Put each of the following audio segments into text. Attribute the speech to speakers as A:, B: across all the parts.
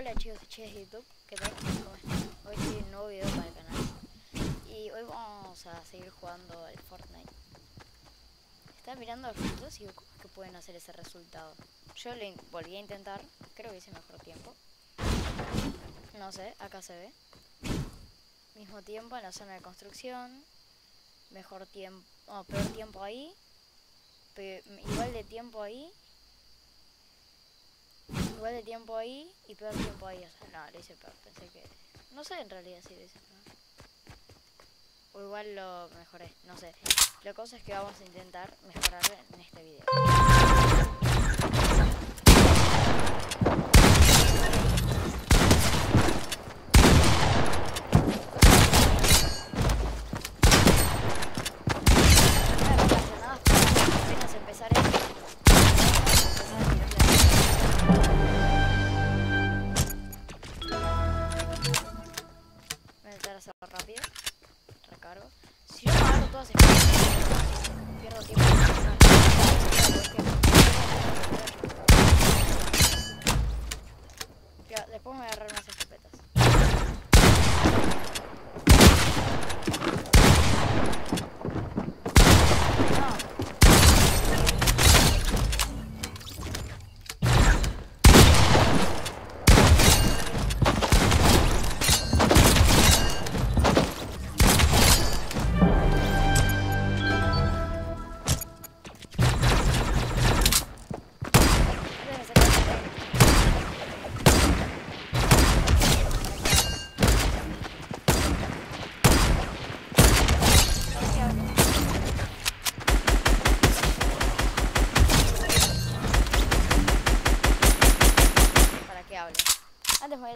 A: Hola chicos y chicas de YouTube, ¿qué tal? ¿Cómo están? Hoy estoy un nuevo video para el canal Y hoy vamos a seguir jugando al Fortnite Estaba mirando los resultados y ¿cómo que pueden hacer ese resultado? Yo lo volví a intentar, creo que hice mejor tiempo No sé, acá se ve Mismo tiempo en la zona de construcción Mejor tiempo, no, peor tiempo ahí Igual de tiempo ahí de tiempo ahí y peor tiempo ahí. O sea, no, lo hice peor. Pensé que. No sé en realidad si lo hice peor. O igual lo mejoré, no sé. La cosa es que vamos a intentar mejorar en este video.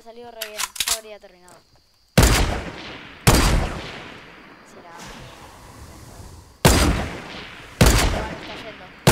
A: Salido re bien. Ya habría terminado. Será. está yendo.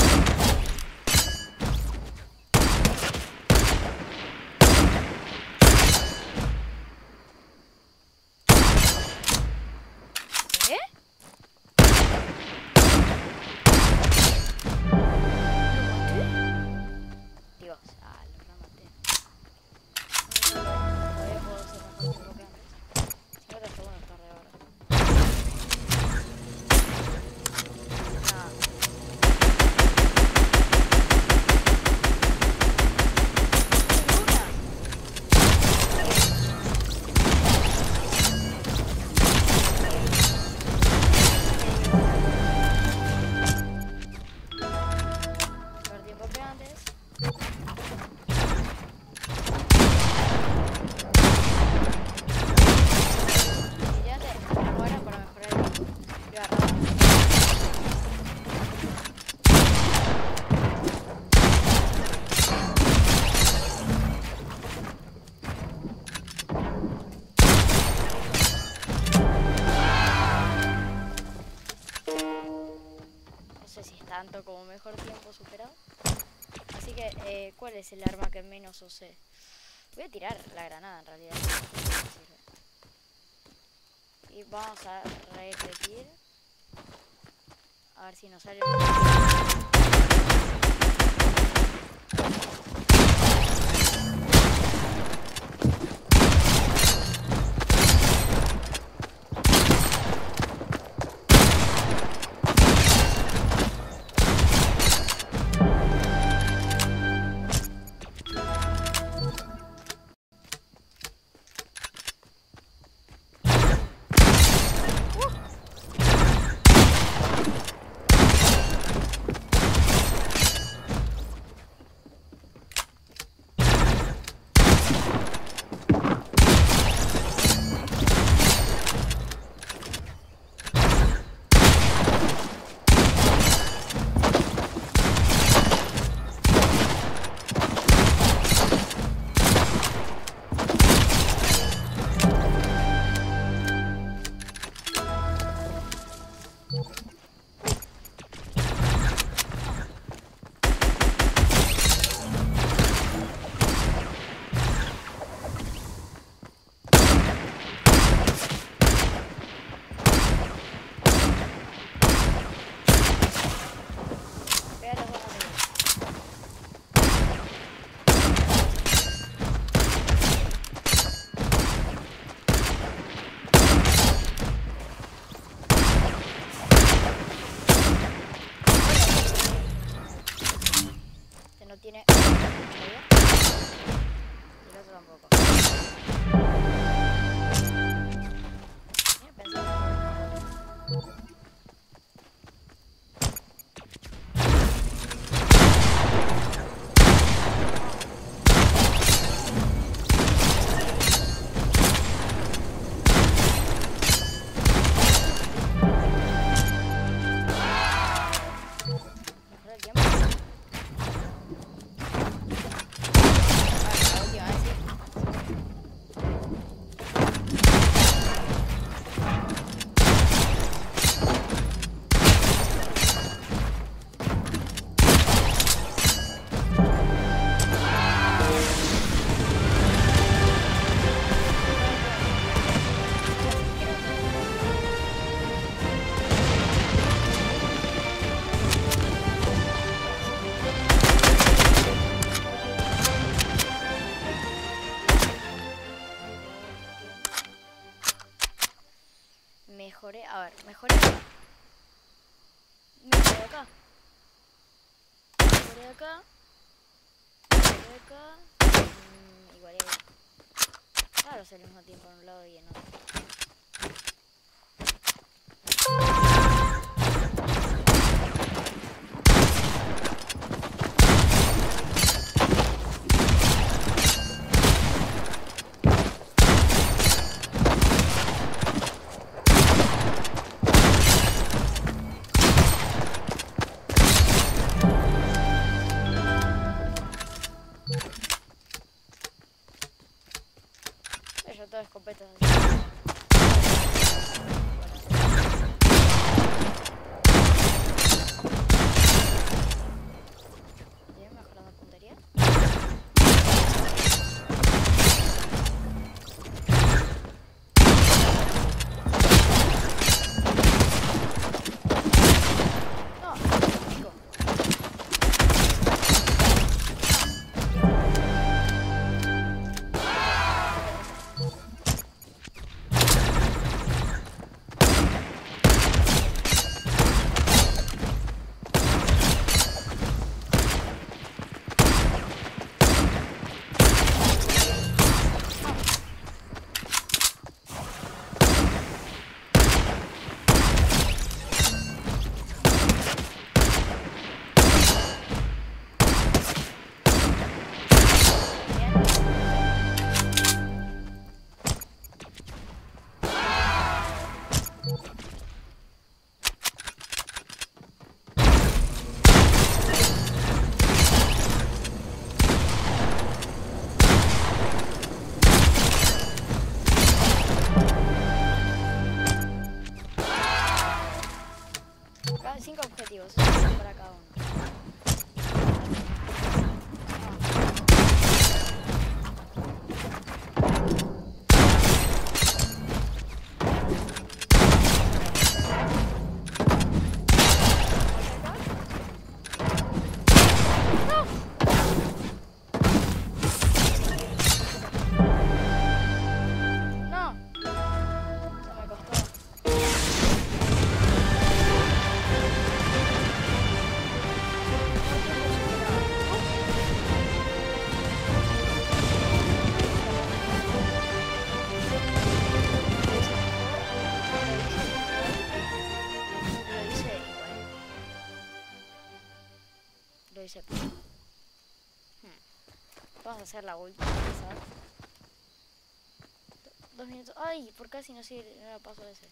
A: Tanto como mejor tiempo superado. Así que, eh, ¿cuál es el arma que menos usé? Voy a tirar la granada en realidad. Y vamos a repetir. A ver si nos sale... Ver, mejoré acá. Mejoré acá. Mejoré acá. Mm, igual ahí. Claro, es al mismo tiempo en un lado y en otro. A hacer la última. Do- Dos minutos. Ay, por casi no sirve. No paso ese.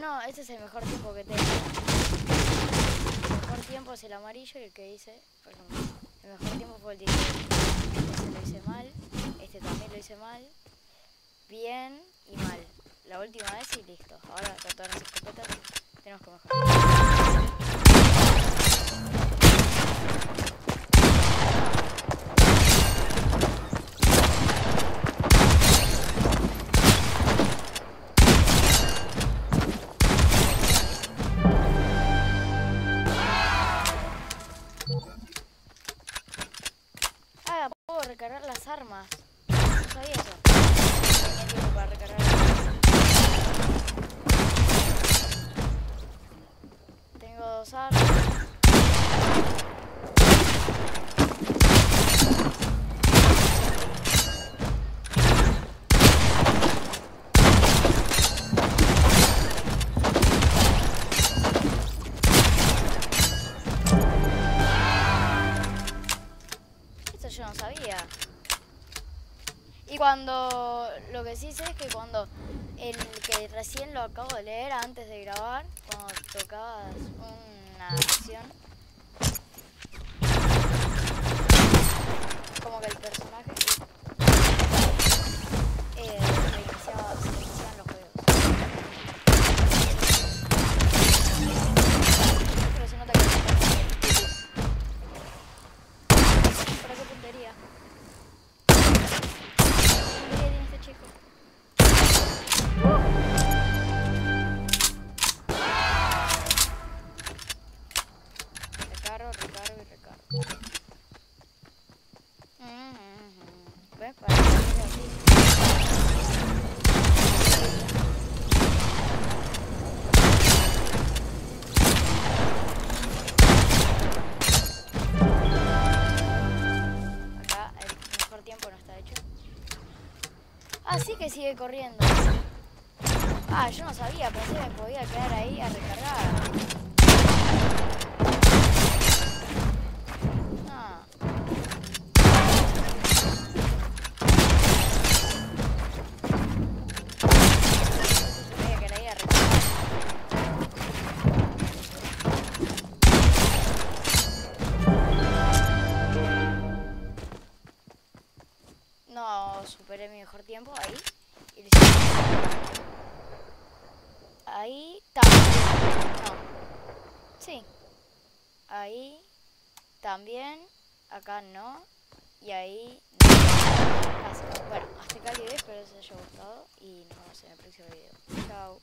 A: No, este es el mejor tiempo que tengo. El mejor tiempo es el amarillo y el que hice, por el mejor tiempo fue el 18. Este lo hice mal, este también lo hice mal, bien y mal. La última vez y listo. Ahora todas las escopetas Tengo acabo de leer antes de grabar, cuando tocabas una acción, como que el personaje eh, reiniciaba, corriendo. Ah, yo no sabía, pensé que me podía quedar ahí a recargar. También. No. Sí. Ahí también. Acá no. Y ahí no. Bueno, hasta acá el video. Espero les haya gustado. Y nos vemos en el próximo video. Chao.